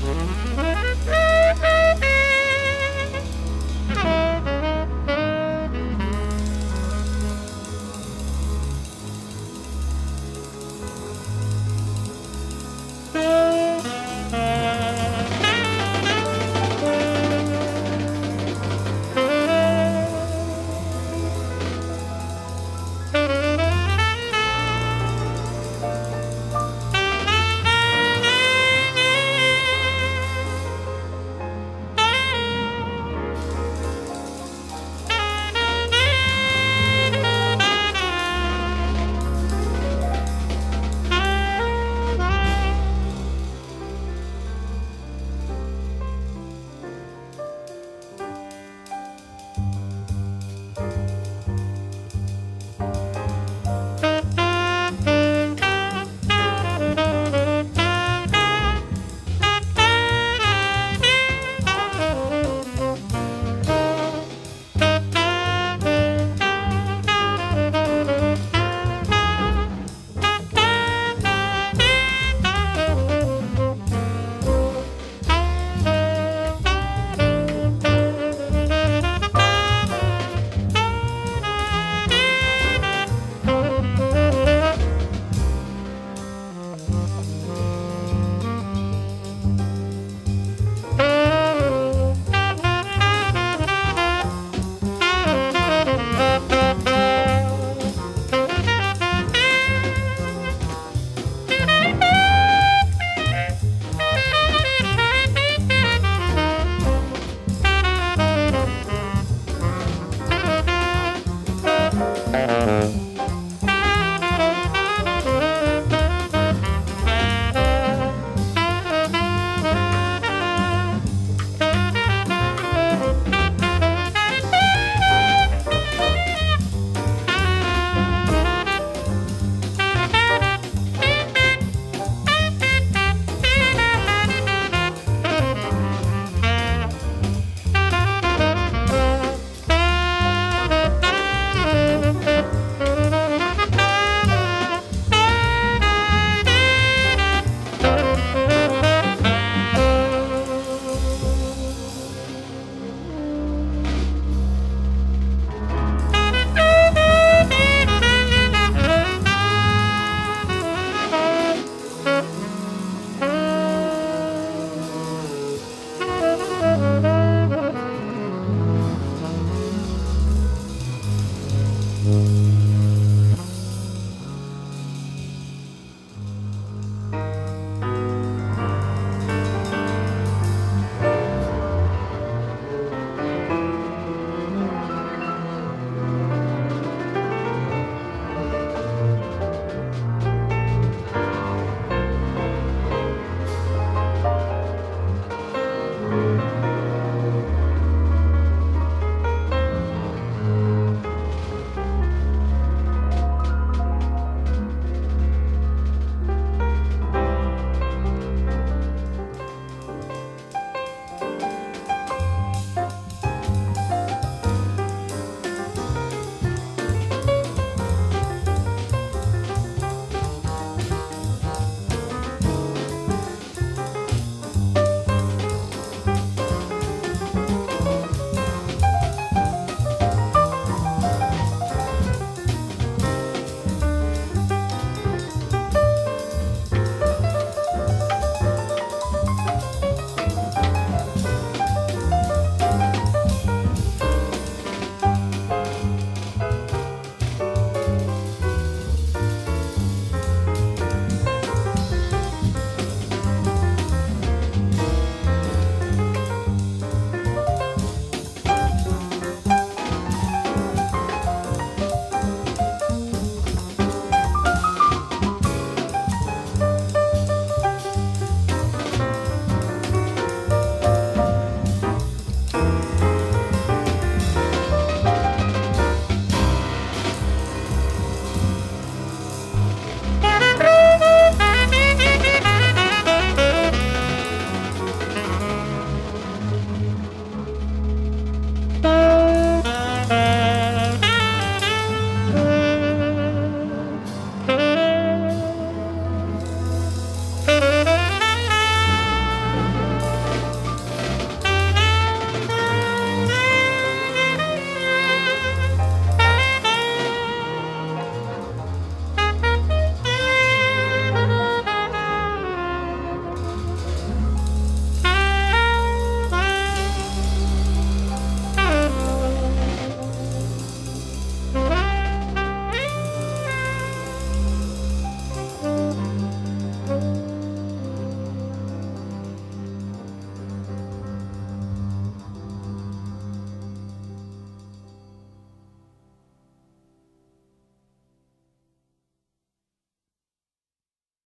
Mm-hmm. Mm-hmm.